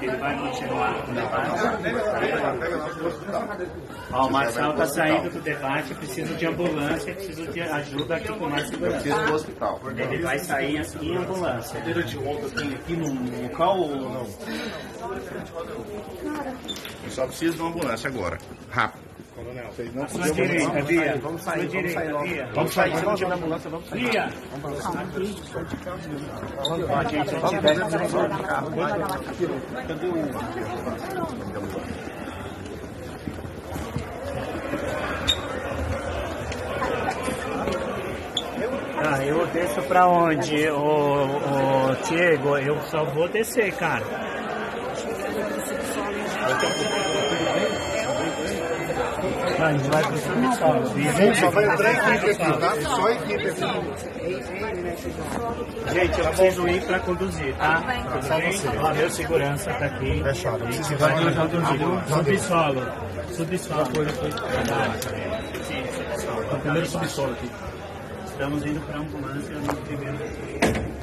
Ele vai continuar com o debate. O Marcelo está saindo do debate, precisa de ambulância, precisa de ajuda aqui com mais segurança. Preciso do hospital. Ele vai sair assim em ambulância. Cadeira de rodas tem aqui no local ou não? Eu só preciso de uma ambulância agora. Rápido. Coronel. Vocês não sua direita, Via. Vamos sair, sua direita, Via. Vamos sair, Vamos vamos tirar a ambulância, vamos sair. Via. Ó, gente, eu tinha Cadê o... Ah, eu desço pra onde, ô, ô Diego? Eu só vou descer, cara. A gente vai subsolo. Gente, só vai entrar equipe aqui, tá? Só equipe aqui. Gente, eu preciso ir pra conduzir, tá? Tudo bem? Meu segurança tá aqui. Fechado. A gente vai conduzir. Subsolo. Subsolo. O primeiro subsolo aqui. Estamos indo pra ambulância no primeiro.